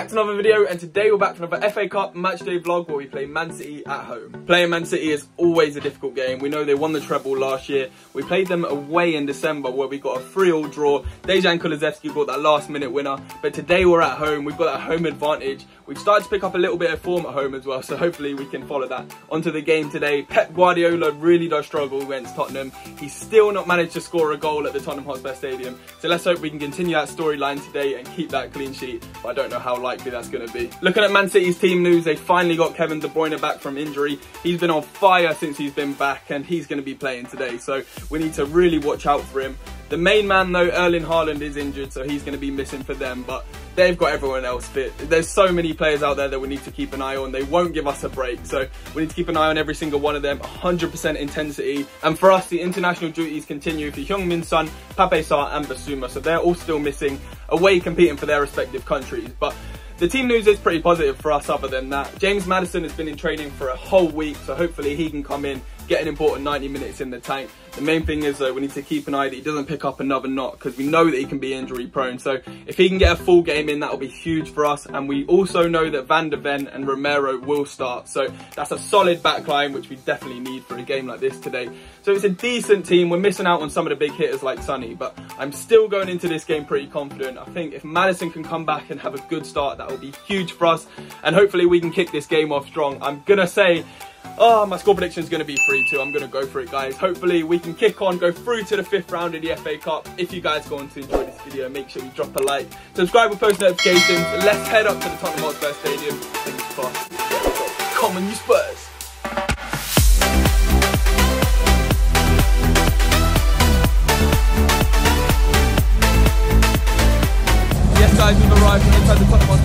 back to another video and today we're back to another FA Cup matchday vlog where we play Man City at home. Playing Man City is always a difficult game. We know they won the treble last year. We played them away in December where we got a 3-all draw. Dejan Kulusevski got that last minute winner. But today we're at home. We've got that home advantage. We've started to pick up a little bit of form at home as well, so hopefully we can follow that onto the game today. Pep Guardiola really does struggle against Tottenham. He's still not managed to score a goal at the Tottenham Hotspur Stadium. So let's hope we can continue that storyline today and keep that clean sheet. But I don't know how likely that's going to be. Looking at Man City's team news, they finally got Kevin De Bruyne back from injury. He's been on fire since he's been back and he's going to be playing today. So we need to really watch out for him. The main man though, Erling Haaland is injured, so he's going to be missing for them. But they've got everyone else fit. There's so many players out there that we need to keep an eye on. They won't give us a break, so we need to keep an eye on every single one of them. 100% intensity. And for us, the international duties continue for Heung-Min Son, Pape and Bissouma. So they're all still missing away competing for their respective countries. But the team news is pretty positive for us other than that. James Maddison has been in training for a whole week, so hopefully he can come in, get an important 90 minutes in the tank. The main thing is though, we need to keep an eye that he doesn't pick up another knock because we know that he can be injury prone. So if he can get a full game in, that'll be huge for us. And we also know that Van de Ven and Romero will start. So that's a solid backline, which we definitely need for a game like this today. So it's a decent team. We're missing out on some of the big hitters like Sonny, but I'm still going into this game pretty confident. I think if Maddison can come back and have a good start, that will be huge for us. And hopefully we can kick this game off strong. I'm going to say Oh, my score prediction is going to be 3-2. I'm going to go for it, guys. Hopefully, we can kick on, go through to the fifth round of the FA Cup. If you guys go on to enjoy this video, make sure you drop a like, subscribe with post notifications. Let's head up to the Tottenham Hotspur Stadium. Fingers crossed. Come on, you Spurs.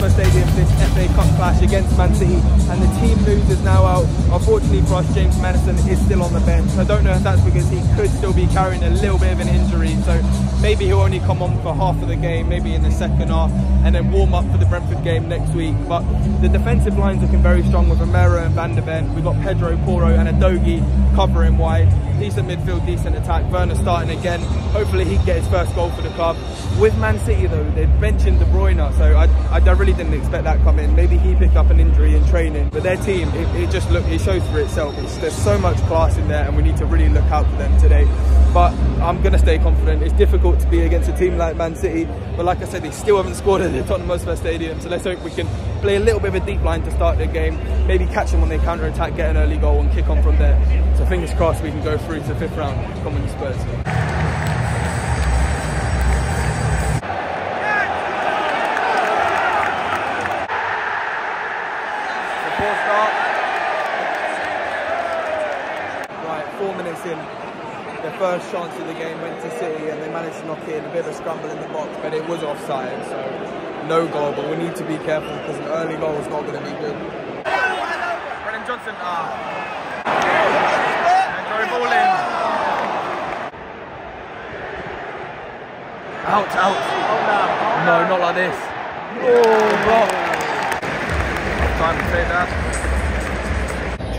Stadium for this FA Cup clash against Man City and the team news is now out. Unfortunately for us, James Maddison is still on the bench. I don't know if that's because he could still be carrying a little bit of an injury, so maybe he'll only come on for half of the game, maybe in the second half, and then warm up for the Brentford game next week. But the defensive line's looking very strong with Romero and Van de Ven. We've got Pedro Porro and Udogie covering wide. Decent midfield, decent attack. Werner starting again. Hopefully he can get his first goal for the club. With Man City though, they're benching De Bruyne, so I, I don't really didn't expect that coming. Maybe he picked up an injury in training, but their team, it, it just look, it shows for itself. It's, there's so much class in there, and we need to really look out for them today. But I'm gonna stay confident. It's difficult to be against a team like Man City, but like I said, they still haven't scored at the Tottenham Hotspur Stadium. So let's hope we can play a little bit of a deep line to start the game. Maybe catch them on their counter attack, get an early goal, and kick on from there. So fingers crossed we can go through to fifth round. Come on, Spurs. first chance of the game went to City and they managed to knock in a bit of a scramble in the box, but it was offside, so no goal. But we need to be careful because an early goal is not going to be good. Brennan Johnson, ah. And Joey ball in. Out, out. No, not like this. Oh, block. Time to take that.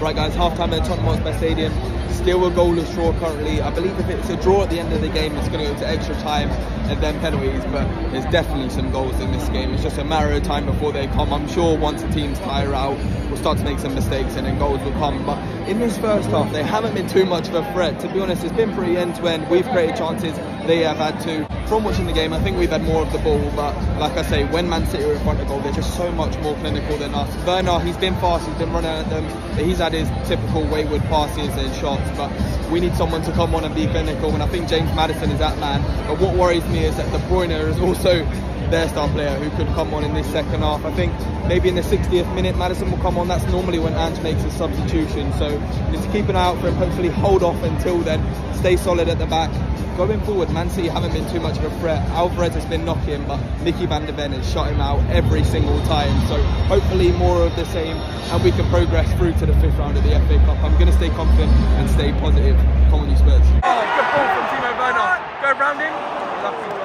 Right guys, half time at Tottenham Hotspur Stadium still a goalless draw currently. I believe if it's a draw at the end of the game, it's going to go to extra time and then penalties. But there's definitely some goals in this game. It's just a matter of time before they come. I'm sure once the teams tire out, we'll start to make some mistakes and then goals will come. But in this first half, they haven't been too much of a threat. To be honest, it's been pretty end to end. We've created chances, they have had to. From watching the game, I think we've had more of the ball. But like I say, when Man City are in front of goal, they're just so much more clinical than us. Werner, he's been fast, he's been running at them. He's had his typical wayward passes and shots. But we need someone to come on and be clinical. And I think James Maddison is that man. But what worries me is that De Bruyne is also their star player who could come on in this second half. I think maybe in the 60th minute Maddison will come on. That's normally when Ange makes a substitution. So just keep an eye out for him. Hopefully hold off until then. Stay solid at the back. Going forward, Man City haven't been too much of a threat. Alvarez has been knocking, but Mickey van de Ven has shut him out every single time. So hopefully more of the same, and we can progress through to the fifth round of the FA Cup. I'm going to stay confident and stay positive. Come on, you Spurs. Oh, good ball from Timo Werner. Go round him. Oh, Lucky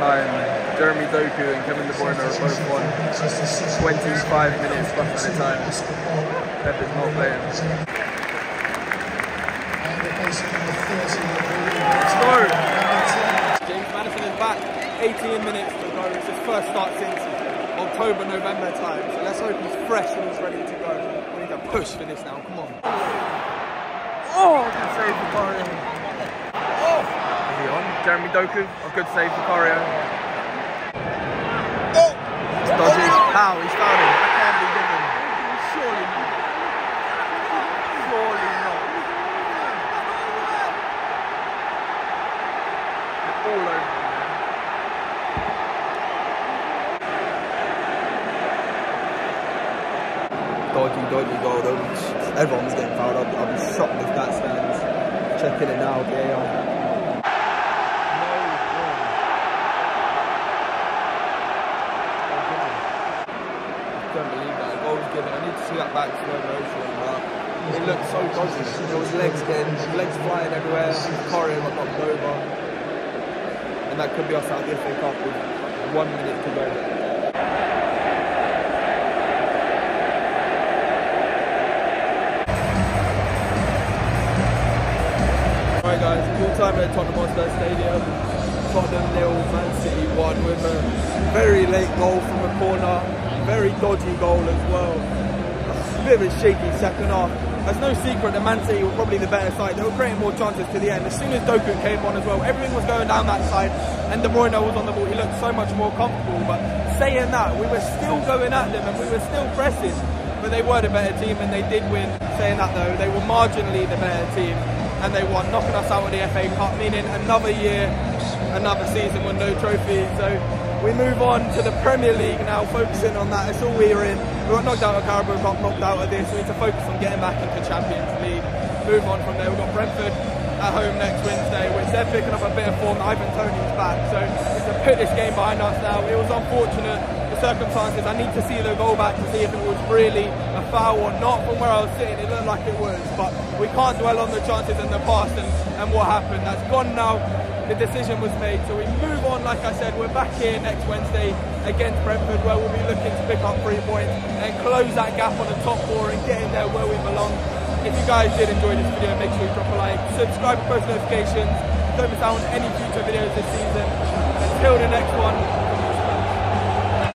time. Jeremy Doku and Kevin De Bruyne are both on 25 minutes left at a time. Pep is not playing. Let's go. James Maddison is back. 18 minutes to go. It's his first start since October, November time. So let's hope he's fresh and he's ready to go. Push for this now. Come on. Oh, good save for Corio. Oh, is he on? Jeremy Doku. A good save for Corio. Oh, it's dodgy. How? He's fouled him. That can't be given. Surely not. Surely not. All over him. Dodgy, dodgy goal. Everyone's getting fouled. I'll, I'll be shocked if that stands. Checking it now, VAR. Believe that. Was need to see that back slow motion, but it looked so dodgy. There was legs getting, legs flying everywhere. Corey got knocked over. And that could be us out of the FA Cup with one minute to go. Full time at Tottenham Hotspur Stadium. Tottenham nil, Man City one with a very late goal from a corner. Very dodgy goal as well. A bit of a shaky second half. There's no secret that Man City were probably the better side. They were creating more chances to the end. As soon as Doku came on as well, everything was going down that side and De Bruyne was on the ball. He looked so much more comfortable. But saying that, we were still going at them and we were still pressing. But they were the better team and they did win. Saying that though, they were marginally the better team and they won, knocking us out of the FA Cup, meaning another year, another season with no trophy. So we move on to the Premier League now, focusing on that. It's all we're in. We got knocked out of Carabao Cup, knocked out of this. We need to focus on getting back into Champions League. Move on from there. We've got Brentford at home next Wednesday, which they're picking up a bit of form. Ivan Toney's back, so it's to put this game behind us now. It was unfortunate circumstances. I need to see the goal back to see if it was really a foul or not. From where I was sitting, it looked like it was, but we can't dwell on the chances in the past and, and what happened. That's gone now. The decision was made, so we move on. Like I said, we're back here next Wednesday against Brentford, where we'll be looking to pick up three points and close that gap on the top four and get in there where we belong. If you guys did enjoy this video, make sure you drop a like, subscribe, post notifications. Don't miss out on any future videos this season. Until the next one,